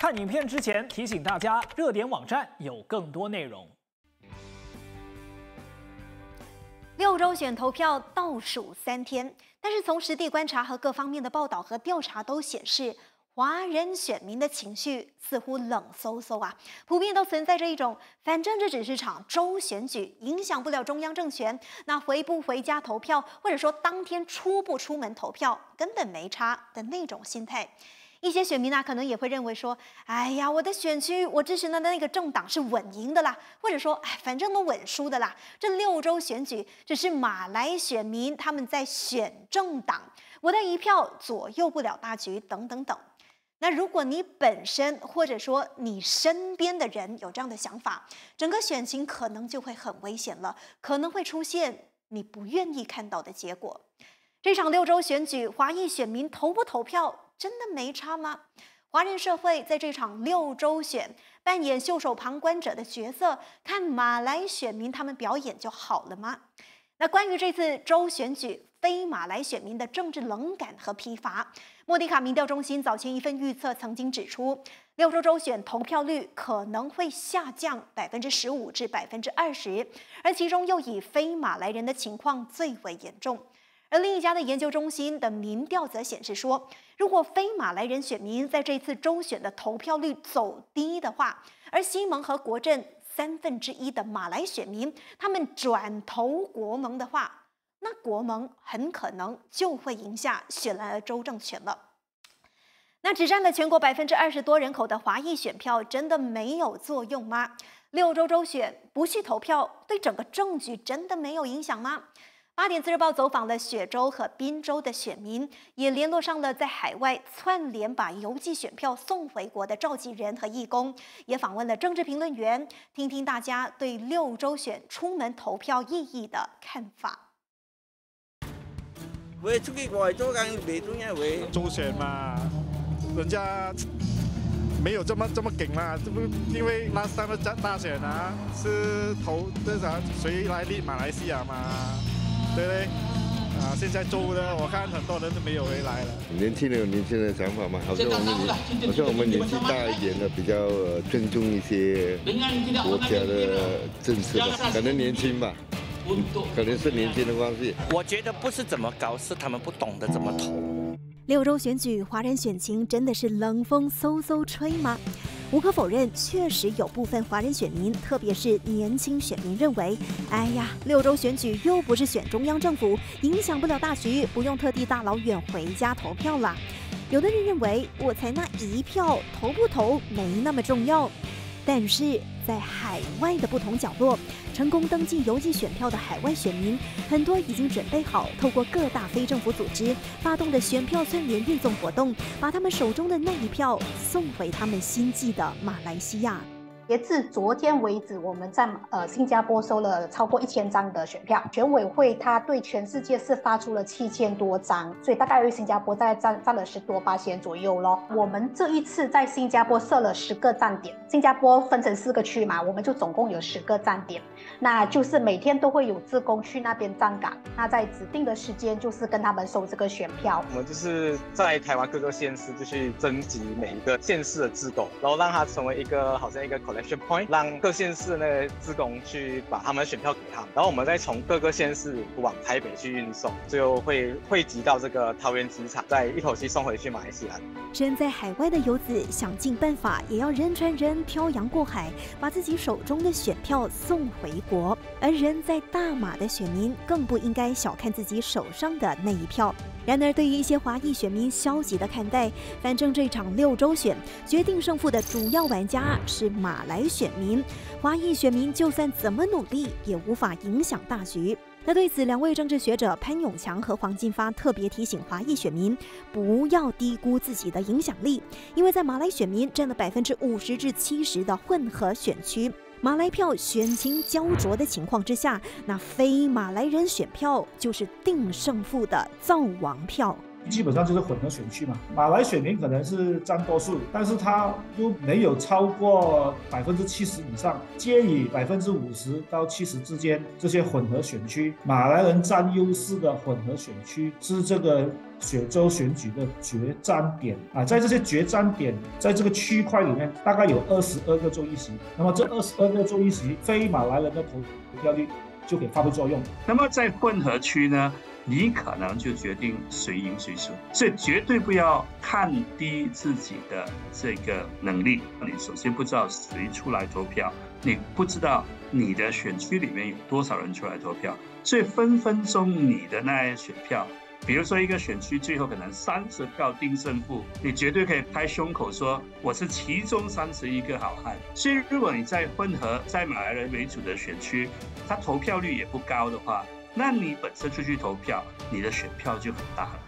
看影片之前提醒大家，热点网站有更多内容。六周选投票倒数三天，但是从实地观察和各方面的报道和调查都显示，华人选民的情绪似乎冷飕飕啊，普遍都存在着一种反正这只是场州选举，影响不了中央政权，那回不回家投票，或者说当天出不出门投票，根本没差的那种心态。一些选民呢，可能也会认为说，哎呀，我的选区我支持的那个政党是稳赢的啦，或者说，哎，反正都稳输的啦。这六州选举只是马来选民他们在选政党，我的一票左右不了大局，等等等。那如果你本身或者说你身边的人有这样的想法，整个选情可能就会很危险了，可能会出现你不愿意看到的结果。这场六州选举，华裔选民投不投票？真的没差吗？华人社会在这场六周选扮演袖手旁观者的角色，看马来选民他们表演就好了吗？那关于这次州选举非马来选民的政治冷感和疲乏，莫迪卡民调中心早前一份预测曾经指出，六州州选投票率可能会下降百分之十五至百分之二十，而其中又以非马来人的情况最为严重。而另一家的研究中心的民调则显示说，如果非马来人选民在这次州选的投票率走低的话，而西蒙和国阵三分之一的马来选民他们转投国盟的话，那国盟很可能就会赢下雪兰莪州政权了。那只占了全国百分之二十多人口的华裔选票，真的没有作用吗？六州州选不去投票，对整个政局真的没有影响吗？八点自日报走访了雪州和滨州的选民，也联络上了在海外串联把邮寄选票送回国的召集人和义工，也访问了政治评论员，听听大家对六州选出门投票意义的看法。会出去外州干没中央会州选嘛，人家没有这么这么紧嘛，这不因为那三个大大选啊，是投这啥谁来立马来西亚嘛？对对，啊，现在周的我看很多人都没有回来了。年轻人有年轻人的想法嘛，好像我们年，好像我们年纪大一点的比较尊重一些国家的政策吧，可能年轻吧，可能是年轻的关系。我觉得不是怎么搞，是他们不懂得怎么投。六州选举，华人选情真的是冷风嗖嗖吹吗？无可否认，确实有部分华人选民，特别是年轻选民认为，哎呀，六州选举又不是选中央政府，影响不了大局，不用特地大老远回家投票了。有的人认为，我才那一票，投不投没那么重要。但是在海外的不同角落，成功登记邮寄选票的海外选民，很多已经准备好透过各大非政府组织发动的选票串联运动活动，把他们手中的那一票送回他们心系的马来西亚。截至昨天为止，我们在呃新加坡收了超过一千张的选票。选委会它对全世界是发出了七千多张，所以大概为新加坡在占占了十多八千左右咯。我们这一次在新加坡设了十个站点，新加坡分成四个区嘛，我们就总共有十个站点，那就是每天都会有志工去那边站岗。那在指定的时间，就是跟他们收这个选票。我们就是在台湾各个县市就去征集每一个县市的志工，然后让他成为一个好像一个口袋。让各县市那职工去把他们的选票给他们，然后我们再从各个县市往台北去运送，最后会汇集到这个桃园机场，再一口气送回去马来西亚。身在海外的游子想尽办法也要人传人，漂洋过海，把自己手中的选票送回国。而人在大马的选民更不应该小看自己手上的那一票。然而，对于一些华裔选民消极的看待，反正这场六州选决定胜负的主要玩家是马来选民，华裔选民就算怎么努力也无法影响大局。那对此，两位政治学者潘永强和黄进发特别提醒华裔选民，不要低估自己的影响力，因为在马来选民占了百分之五十至七十的混合选区。马来票选情焦灼的情况之下，那非马来人选票就是定胜负的造王票。基本上就是混合选区嘛。马来选民可能是占多数，但是他又没有超过百分之七十以上，介于百分之五十到七十之间这些混合选区，马来人占优势的混合选区是这个雪州选举的决战点啊，在这些决战点，在这个区块里面，大概有二十二个州议席，那么这二十二个州议席，非马来人的投票率。就可以发挥作用。那么在混合区呢，你可能就决定谁赢谁输，所以绝对不要看低自己的这个能力。你首先不知道谁出来投票，你不知道你的选区里面有多少人出来投票，所以分分钟你的那些选票。比如说，一个选区最后可能三十票定胜负，你绝对可以拍胸口说我是其中三十一个好汉。所以，如果你在混合在马来人为主的选区，他投票率也不高的话，那你本身出去投票，你的选票就很大了。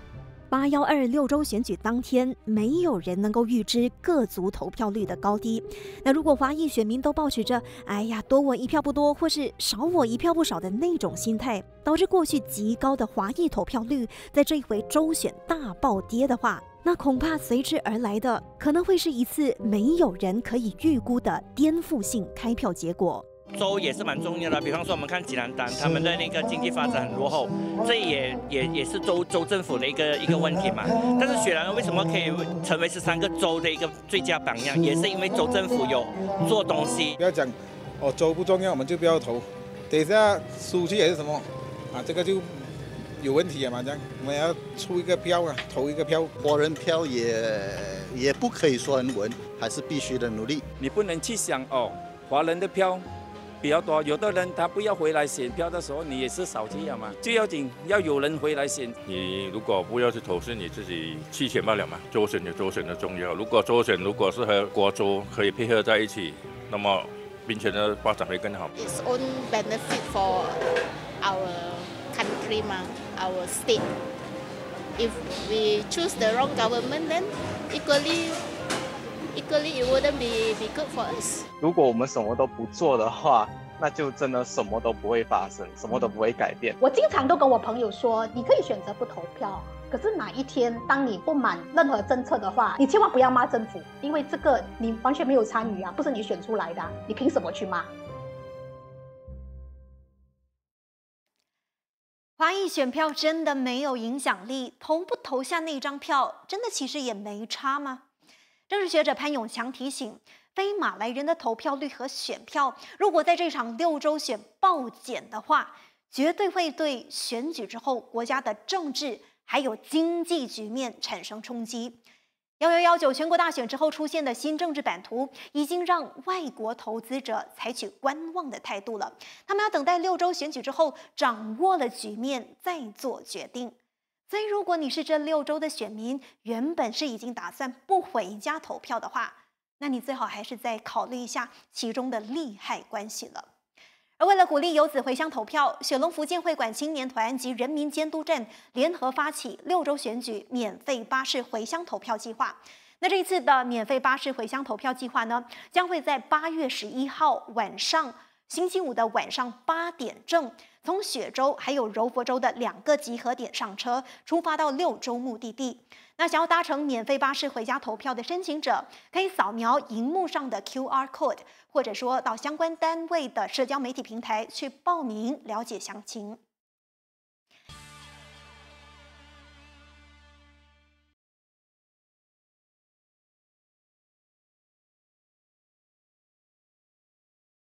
八幺二六州选举当天，没有人能够预知各族投票率的高低。那如果华裔选民都抱持着“哎呀，多我一票不多，或是少我一票不少”的那种心态，导致过去极高的华裔投票率在这回州选大暴跌的话，那恐怕随之而来的可能会是一次没有人可以预估的颠覆性开票结果。州也是蛮重要的，比方说我们看济南丹，他们的那个经济发展很落后，这也也也是州州政府的一个一个问题嘛。但是雪兰为什么可以成为十三个州的一个最佳榜样，也是因为州政府有做东西。不要讲哦，州不重要，我们就不要投。等一下输去也是什么啊？这个就有问题啊嘛，这样我们要出一个票啊，投一个票。华人票也也不可以说很稳，还是必须的努力。你不能去想哦，华人的票。比较多，有的人他不要回来选票的时候，你也是少去了嘛。最要紧要有人回来选。你如果不要去投，是你自己弃权罢了嘛。周选有周选的重要。如果周选如果是和国州可以配合在一起，那么并且的发展会更好。Its own benefit for our country 嘛，our state. If we choose the wrong government, then equally. Equally, it wouldn't be be good for us. 如果我们什么都不做的话，那就真的什么都不会发生，什么都不会改变。我经常都跟我朋友说，你可以选择不投票，可是哪一天当你不满任何政策的话，你千万不要骂政府，因为这个你完全没有参与啊，不是你选出来的，你凭什么去骂？华裔选票真的没有影响力？投不投下那张票，真的其实也没差吗？政治学者潘永强提醒，非马来人的投票率和选票，如果在这场六周选暴减的话，绝对会对选举之后国家的政治还有经济局面产生冲击。幺幺幺九全国大选之后出现的新政治版图，已经让外国投资者采取观望的态度了。他们要等待六周选举之后掌握了局面再做决定。所以，如果你是这六州的选民，原本是已经打算不回家投票的话，那你最好还是再考虑一下其中的利害关系了。而为了鼓励游子回乡投票，雪龙福建会馆青年团及人民监督站联合发起六州选举免费巴士回乡投票计划。那这一次的免费巴士回乡投票计划呢，将会在八月十一号晚上。星期五的晚上八点正，从雪州还有柔佛州的两个集合点上车，出发到六州目的地。那想要搭乘免费巴士回家投票的申请者，可以扫描荧幕上的 QR code，或者说到相关单位的社交媒体平台去报名了解详情。